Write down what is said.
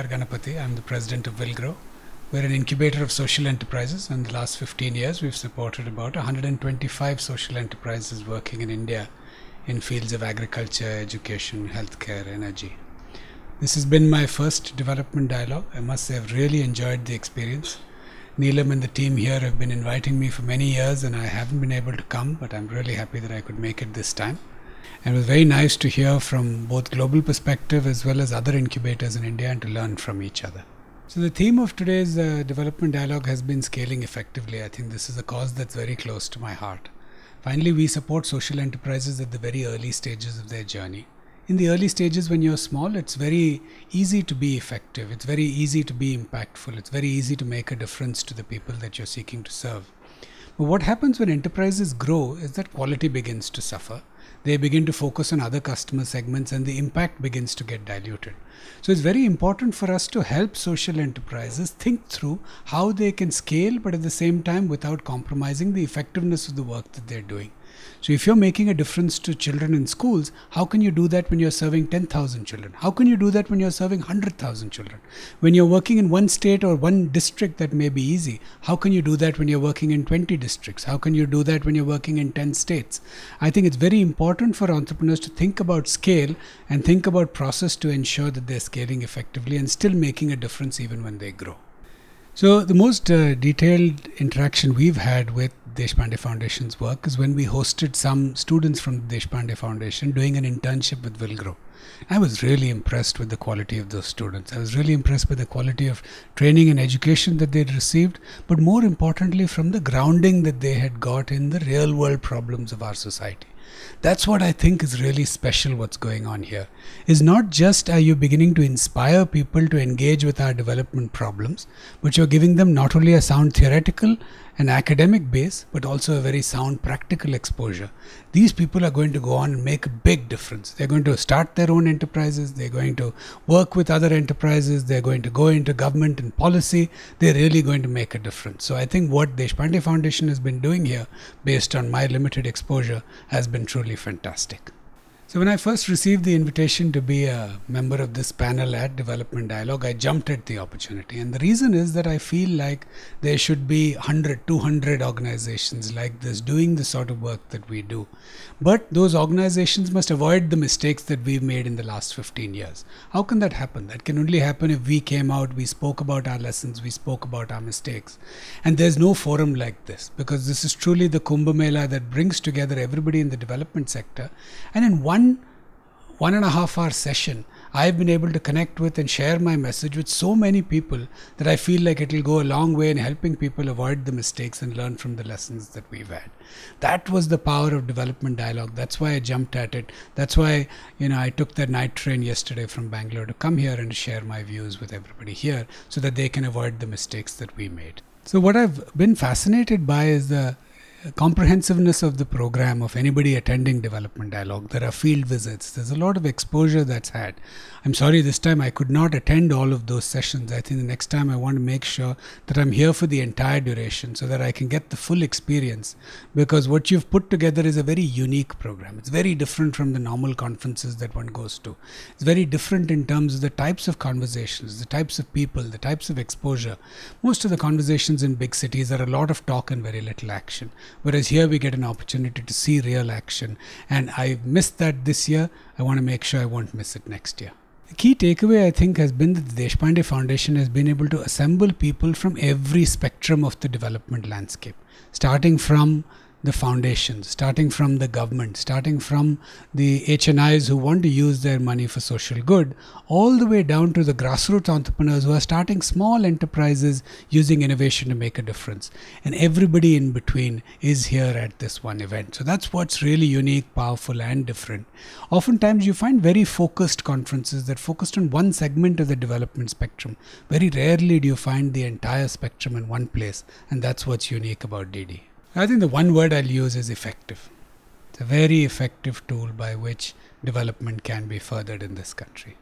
P.R. Ganapathy. I'm the president of Villgro. We're an incubator of social enterprises. In the last 15 years, we've supported about 125 social enterprises working in India in fields of agriculture, education, healthcare, energy. This has been my first development dialogue. I must say, I've really enjoyed the experience. Neelam and the team here have been inviting me for many years, and I haven't been able to come, but I'm really happy that I could make it this time. And it was very nice to hear from both global perspective as well as other incubators in India and to learn from each other. So the theme of today's uh, development dialogue has been scaling effectively. I think this is a cause that's very close to my heart. Finally, we support social enterprises at the very early stages of their journey. In the early stages, when you're small, it's very easy to be effective. It's very easy to be impactful. It's very easy to make a difference to the people that you're seeking to serve. But what happens when enterprises grow is that quality begins to suffer they begin to focus on other customer segments and the impact begins to get diluted. So it's very important for us to help social enterprises think through how they can scale, but at the same time without compromising the effectiveness of the work that they're doing. So if you're making a difference to children in schools, how can you do that when you're serving 10,000 children? How can you do that when you're serving 100,000 children? When you're working in one state or one district, that may be easy. How can you do that when you're working in 20 districts? How can you do that when you're working in 10 states? I think it's very important for entrepreneurs to think about scale and think about process to ensure that they're scaling effectively and still making a difference even when they grow. So, the most uh, detailed interaction we've had with Deshpande Foundation's work is when we hosted some students from the Deshpande Foundation doing an internship with Villgro. I was really impressed with the quality of those students. I was really impressed with the quality of training and education that they'd received, but more importantly, from the grounding that they had got in the real world problems of our society. That's what I think is really special what's going on here. Is not just are you beginning to inspire people to engage with our development problems, but you're giving them not only a sound theoretical and academic base, but also a very sound practical exposure. These people are going to go on and make a big difference. They're going to start own enterprises, they're going to work with other enterprises, they're going to go into government and policy. They're really going to make a difference. So I think what Deshpande Foundation has been doing here, based on my limited exposure, has been truly fantastic. So, when I first received the invitation to be a member of this panel at Development Dialogue, I jumped at the opportunity. And the reason is that I feel like there should be 100, 200 organizations like this doing the sort of work that we do. But those organizations must avoid the mistakes that we've made in the last 15 years. How can that happen? That can only happen if we came out, we spoke about our lessons, we spoke about our mistakes. And there's no forum like this because this is truly the Kumbh Mela that brings together everybody in the development sector. And in one one one and a half hour session, I've been able to connect with and share my message with so many people that I feel like it'll go a long way in helping people avoid the mistakes and learn from the lessons that we've had. That was the power of development dialogue. That's why I jumped at it. That's why, you know, I took that night train yesterday from Bangalore to come here and share my views with everybody here so that they can avoid the mistakes that we made. So, what I've been fascinated by is the comprehensiveness of the program of anybody attending development dialogue. There are field visits. There's a lot of exposure that's had. I'm sorry this time i could not attend all of those sessions. I think the next time i want to make sure that i'm here for the entire duration so that i can get the full experience. Because what you've put together is a very unique program. It's very different from the normal conferences that one goes to. It's very different in terms of the types of conversations the types of people the types of exposure. Most of the conversations in big cities are a lot of talk and very little action Whereas here we get an opportunity to see real action. And I missed that this year. I want to make sure I won't miss it next year. The key takeaway, I think, has been that the Deshpande Foundation has been able to assemble people from every spectrum of the development landscape, starting from the foundations, starting from the government, starting from the HNIs who want to use their money for social good, all the way down to the grassroots entrepreneurs who are starting small enterprises using innovation to make a difference. And everybody in between is here at this one event. So that's what's really unique, powerful, and different. Oftentimes, you find very focused conferences that focused on one segment of the development spectrum. Very rarely do you find the entire spectrum in one place, and that's what's unique about DD. I think the one word I'll use is effective. It's a very effective tool by which development can be furthered in this country.